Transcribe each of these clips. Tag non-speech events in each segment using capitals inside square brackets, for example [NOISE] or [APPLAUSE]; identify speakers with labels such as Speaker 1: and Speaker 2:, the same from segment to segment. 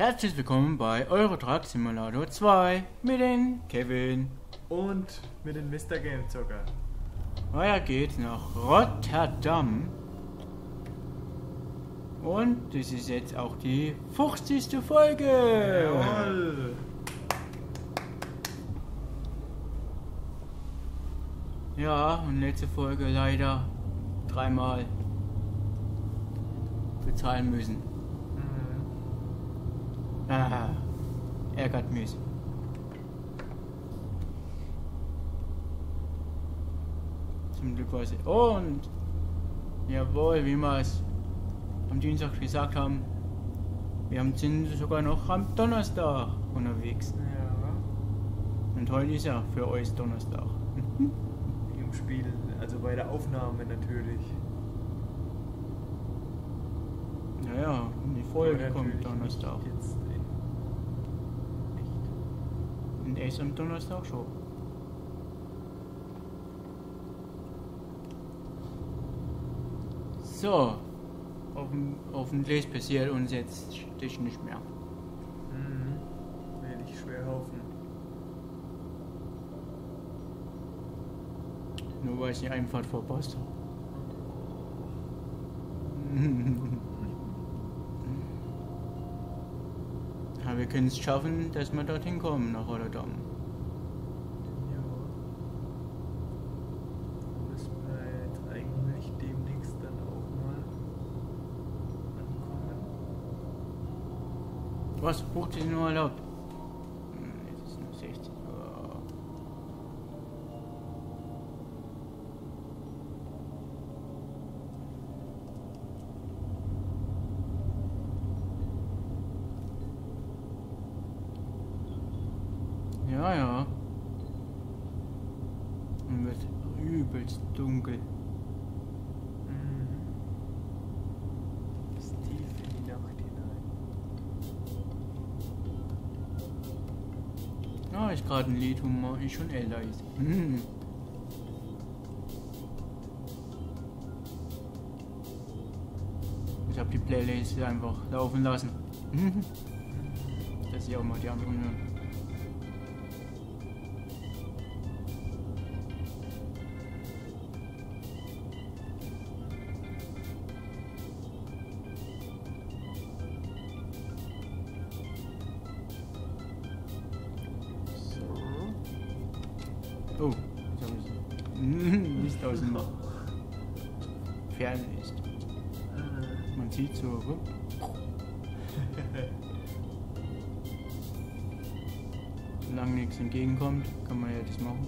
Speaker 1: Herzlich willkommen bei Eurotruck Simulator 2 mit den Kevin.
Speaker 2: Und mit dem Mr. Game Zocker.
Speaker 1: Weiter geht's nach Rotterdam. Und das ist jetzt auch die 50. Folge.
Speaker 2: Jawohl!
Speaker 1: Ja, und letzte Folge leider dreimal bezahlen müssen. Ah, ärgert mich. Zum Glück war sie. Und jawohl, wie wir es am Dienstag gesagt haben, wir haben- sind sogar noch am Donnerstag unterwegs.
Speaker 2: Ja.
Speaker 1: Und heute ist ja für euch Donnerstag. [LAUGHS]
Speaker 2: Im Spiel, also bei der Aufnahme natürlich.
Speaker 1: Naja, die Folge kommt Donnerstag.
Speaker 2: Jetzt in echt.
Speaker 1: Und erst am Donnerstag schon. So, Hoffen, hoffentlich passiert uns jetzt das nicht mehr.
Speaker 2: Mhm. Will ich schwer hoffen.
Speaker 1: Nur weil ich die Einfahrt verpasst habe. [LAUGHS] [LAUGHS] Aber wir können es schaffen, dass wir dorthin kommen, nach Rotterdam.
Speaker 2: Ja. Müssen wir jetzt eigentlich demnächst dann auch mal ankommen.
Speaker 1: Was? 50 nur erlaubt? Hm, Jetzt ist es nur 60. Oh. Ja, ja. Und wird übelst dunkel.
Speaker 2: Mhm. Bis tief in die Nacht hinein.
Speaker 1: Ja, ich gerade ein Lied, man ich schon älter ist. Hm. Ich habe die Playlist einfach laufen lassen. Dass ich auch mal die anderen hören. Oh, jetzt habe ich [LAUGHS] nicht aus dem Fernlicht. Man sieht so, rum. [LAUGHS] solange nichts entgegenkommt, kann man ja das machen.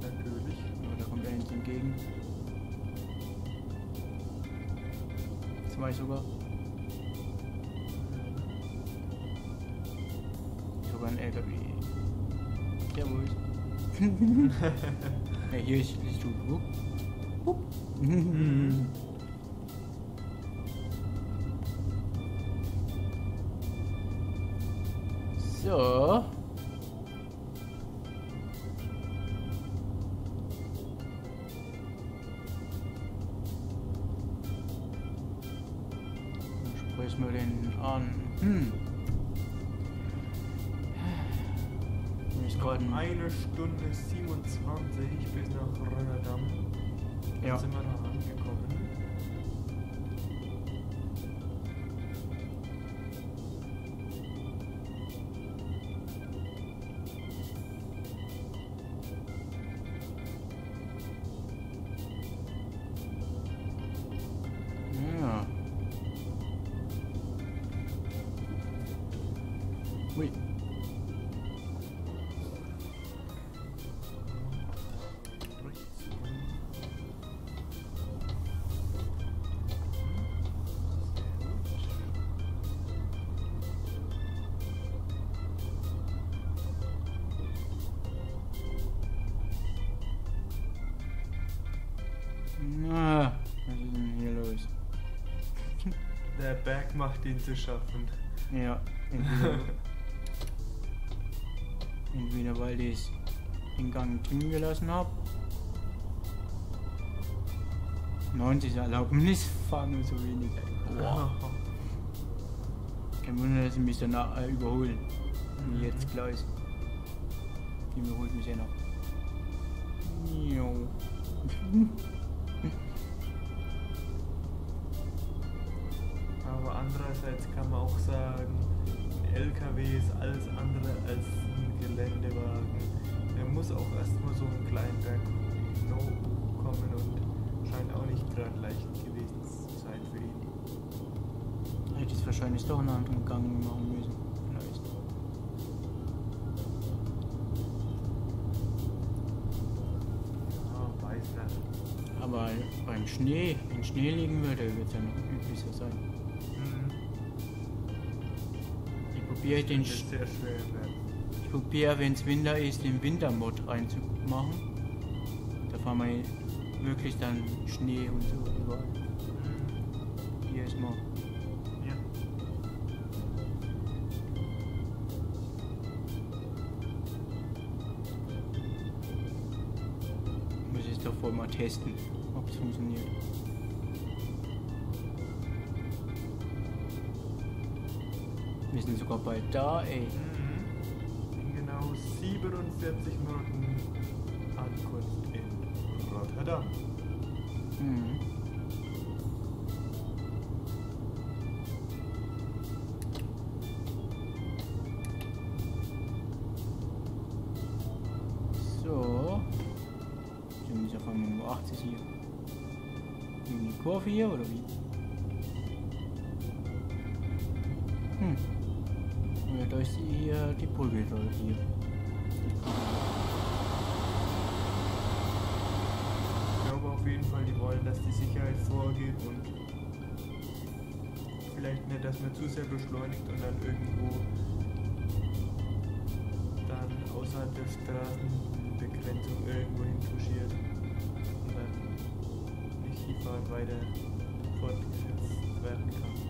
Speaker 2: Natürlich.
Speaker 1: Aber da kommt ja nichts entgegen. Zwei sogar. Sogar ein LKW. Servus. ja, hier ist, ist du. Hup. Hup. So. Ein
Speaker 2: Eine Stunde 27 bis nach Rotterdam. Dann
Speaker 1: Ja.
Speaker 2: sind wir noch angekommen.
Speaker 1: Ja. Ui.
Speaker 2: Der Berg macht ihn zu schaffen.
Speaker 1: Ja, entweder, entweder weil ich den Gang drin gelassen habe. 90 Erlaubnis fahren nur so wenig. Kein Wunder, dass sie mich danach äh, überholen.
Speaker 2: Mhm.
Speaker 1: jetzt gleich. Die überholt mich ja noch. Jo.
Speaker 2: Andererseits kann man auch sagen, ein LKW ist alles andere als ein Geländewagen. Er muss auch erstmal so einen kleinen Berg kommen und scheint auch nicht gerade leicht gewesen zu sein für ihn.
Speaker 1: Hätte ich wahrscheinlich doch einen anderen Gang machen müssen. Vielleicht.
Speaker 2: Ja, weiß nicht.
Speaker 1: Aber beim Schnee, wenn Schnee liegen würde, wird es ja noch üblicher sein.
Speaker 2: Mhm.
Speaker 1: Ich probiere den
Speaker 2: Das wird sehr schwer.
Speaker 1: Ich probiere, wenn es Winter ist, den Wintermod reinzumachen. Da fahren wir wirklich dann Schnee und so überall. Hier ist mal.
Speaker 2: Ja.
Speaker 1: Muss ich doch wohl mal testen, ob es funktioniert. Wir sind sogar bald da, ey.
Speaker 2: Mhm. In genau 47 Minuten Ankunft in Rotterdam.
Speaker 1: Mhm. So. Sind wir auf einmal nur 80 hier. In die Kurve hier oder wie? Ja, da ist hier die da hier.
Speaker 2: Ich glaube auf jeden Fall, die wollen, dass die Sicherheit vorgeht und vielleicht nicht, dass man zu sehr beschleunigt und dann irgendwo dann außerhalb der Straßenbegrenzung irgendwo hintuschiert und dann nicht die Fahrt weiter fortgesetzt werden kann.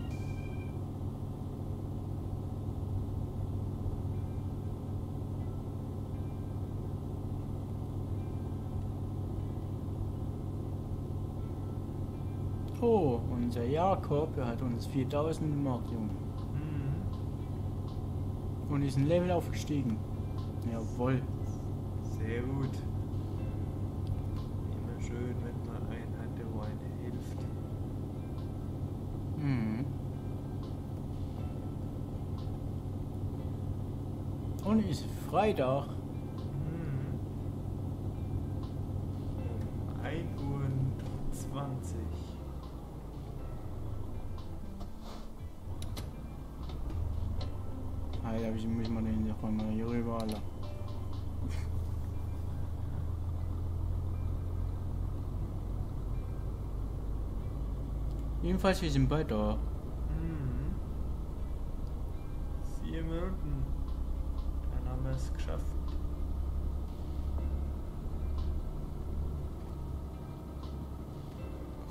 Speaker 1: Oh, unser Jakob, er hat uns 4000 gemacht, Junge.
Speaker 2: Mhm.
Speaker 1: Und ist ein Level aufgestiegen. Jawohl.
Speaker 2: Sehr gut. Immer schön, wenn man einen hat, der wo einem hilft.
Speaker 1: Mhm. Und ist Freitag. Hier rüber, Alter? Jedenfalls, wir sind bald da.
Speaker 2: Mhm. Vier Minuten. Dann haben wir es geschafft.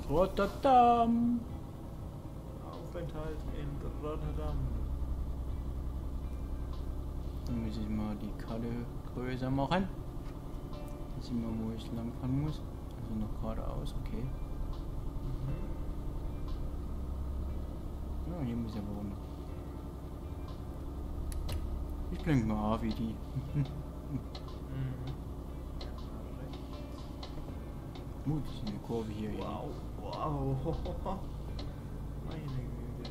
Speaker 1: Rotterdam.
Speaker 2: Aufenthalt in Rotterdam.
Speaker 1: Muss ich mal die Karte größer machen. Dann sehen wir, wo ich lang fahren muss. Also noch geradeaus, okay. Ja, hier muss ich aber runter. Ich blink mal auf wie die.
Speaker 2: Mhm.
Speaker 1: Gut, das ist eine Kurve hier.
Speaker 2: Wow, wow. [LAUGHS] Meine Güte.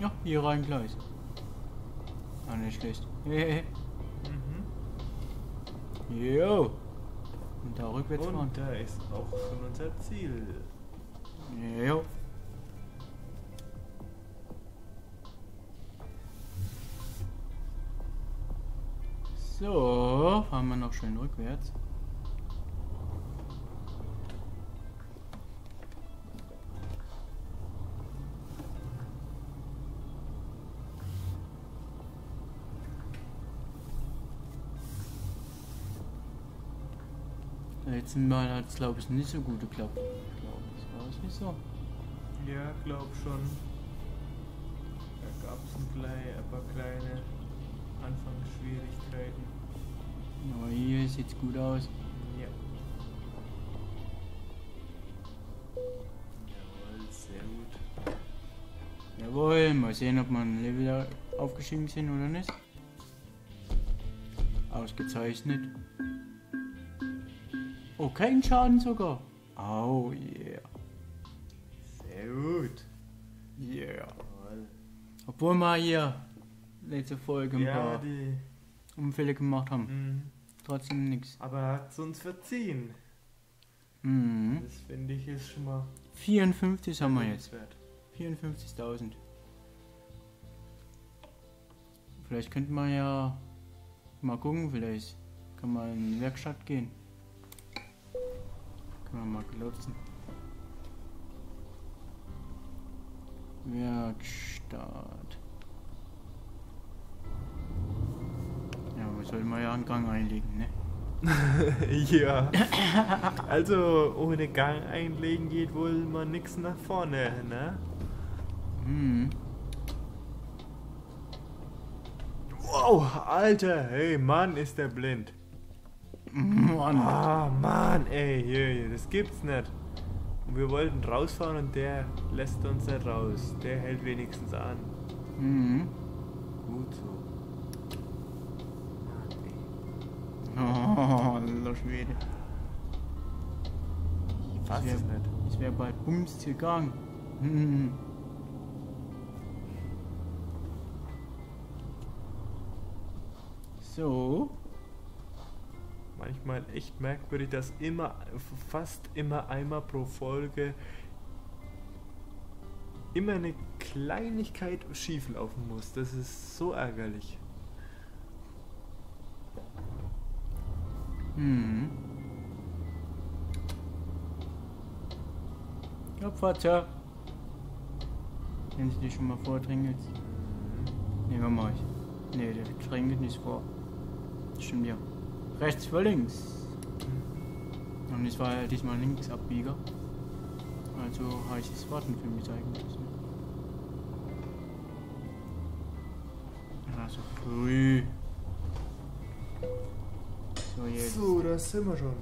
Speaker 1: Ja, hier rein gleich. Ah, nicht schlecht.
Speaker 2: Mhm.
Speaker 1: Jo. Und da rückwärts fahren.
Speaker 2: Und da ist auch schon unser Ziel.
Speaker 1: Jo. So, fahren wir noch schön rückwärts. Letzten Mal hat es glaube ich nicht so gut geklappt. Ich glaube, das war es nicht so.
Speaker 2: Ja, glaub schon. Da gab es ein, paar kleine Anfangsschwierigkeiten.
Speaker 1: Aber hier sieht's gut aus.
Speaker 2: Ja. Jawohl, sehr gut.
Speaker 1: Jawohl, mal sehen, ob wir ein Level aufgestiegen sind oder nicht. Ausgezeichnet. Oh, kein Schaden sogar. Oh, yeah.
Speaker 2: Sehr gut.
Speaker 1: Yeah. Obwohl wir hier letzte Folge ein
Speaker 2: Ja,
Speaker 1: paar
Speaker 2: die.
Speaker 1: Unfälle gemacht haben.
Speaker 2: Mhm.
Speaker 1: Trotzdem nichts.
Speaker 2: Aber er hat es uns verziehen.
Speaker 1: Mhm.
Speaker 2: Das finde ich ist schon mal
Speaker 1: 54 haben wir jetzt.
Speaker 2: wert.
Speaker 1: 54.000. Vielleicht könnte man ja mal gucken, vielleicht kann man in die Werkstatt gehen. Können wir mal glotzen. Werkstatt. Ja, wo soll man ja einen Gang einlegen, ne? [LAUGHS]
Speaker 2: ja. Also ohne Gang einlegen geht wohl mal nix nach vorne, ne?
Speaker 1: Hm.
Speaker 2: Wow, Alter, hey Mann, ist der blind.
Speaker 1: Mann.
Speaker 2: Ah, Mann, ey, das gibt's nicht. Und wir wollten rausfahren und der lässt uns nicht raus. Der hält wenigstens an.
Speaker 1: Mhm.
Speaker 2: Gut so.
Speaker 1: Oh, alter Schwede.
Speaker 2: Ich
Speaker 1: Ja.
Speaker 2: es nicht.
Speaker 1: Es wäre bald Bums gegangen. Hm. So.
Speaker 2: Manchmal echt merkwürdig, dass immer, fast immer einmal pro Folge immer eine Kleinigkeit schief laufen muss. Das ist so ärgerlich.
Speaker 1: Hm. Ja, Vater. Wenn sie dich schon mal vordrängelt. Nee, was mach ich? Nee, der drängelt nicht vor. Stimmt ja. Rechts vor links. Und es war ja diesmal links Abbieger. Also heißes Warten für mich eigentlich. Ne? Ja, so früh. So, jetzt.
Speaker 2: So, da sind wir schon.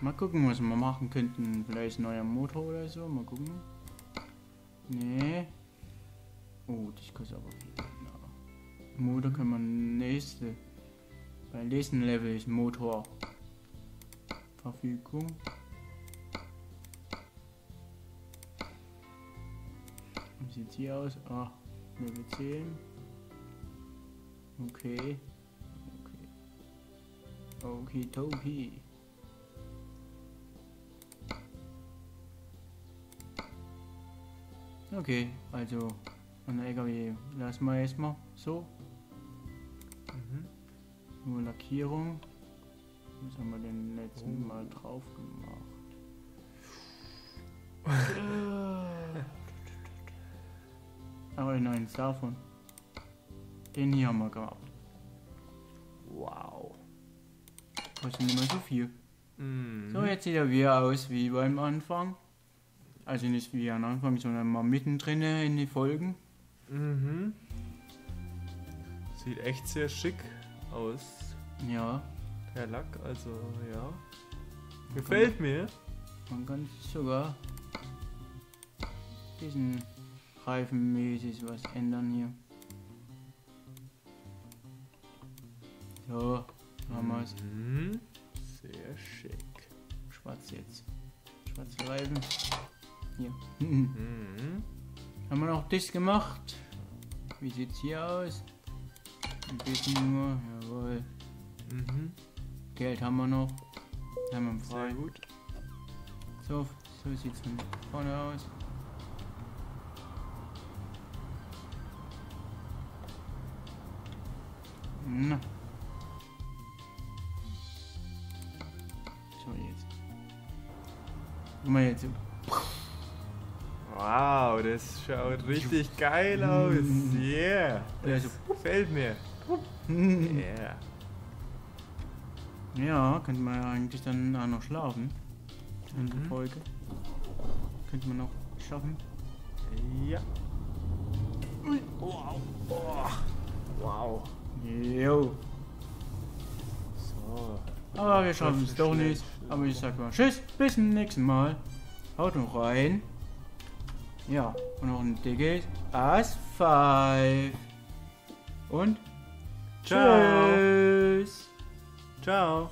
Speaker 1: Mal gucken, was wir machen könnten. Vielleicht ein neuer Motor oder so. Mal gucken. Nee. Oh, das kostet aber viel. Motor können wir nächste. Beim nächsten Level ist Motor. Verfügung. Wie sieht's hier aus? Ah, Level 10. Okay. Okay. Okidoki. Okay, also ein LKW lassen wir erstmal so. Nur Lackierung. Was haben wir denn letzten
Speaker 2: Oh.
Speaker 1: Mal drauf gemacht? [LAUGHS] Aber nein, davon. Den hier haben wir gehabt.
Speaker 2: Wow.
Speaker 1: Kostet nicht mehr so viel.
Speaker 2: Mhm.
Speaker 1: So, jetzt sieht er wieder aus wie beim Anfang. Also nicht wie am Anfang, sondern mal mittendrin in die Folgen.
Speaker 2: Mhm. Sieht echt sehr schick aus,
Speaker 1: Ja,
Speaker 2: der Lack, also ja. Gefällt mir.
Speaker 1: man kann sogar diesen Reifenmäßig was ändern hier. So, haben wir es.
Speaker 2: Mhm. Sehr schick.
Speaker 1: Schwarz jetzt. Schwarze Reifen. Hier.
Speaker 2: Mhm.
Speaker 1: haben wir noch das gemacht? Wie sieht's hier aus? Bisschen nur, jawohl.
Speaker 2: Mhm.
Speaker 1: Geld haben wir noch. Haben wir
Speaker 2: Sehr
Speaker 1: frei.
Speaker 2: gut.
Speaker 1: So, so sieht's von vorne aus. Na. So, jetzt. Guck mal jetzt.
Speaker 2: Wow, das schaut richtig geil aus. [LAUGHS] Yeah.
Speaker 1: Ja,
Speaker 2: Das gefällt mir. Yeah.
Speaker 1: Ja, könnte man ja eigentlich dann auch noch schlafen. In der
Speaker 2: Mhm.
Speaker 1: Folge. Könnte man noch schaffen.
Speaker 2: Ja. Wow. Wow.
Speaker 1: Jo.
Speaker 2: So.
Speaker 1: Aber wir schaffen es doch nicht. Aber ich sag mal Tschüss, bis zum nächsten Mal. Haut noch rein. Ja, und noch ein dickes Asphalt. Und
Speaker 2: Ciao.
Speaker 1: tschüss.
Speaker 2: Ciao.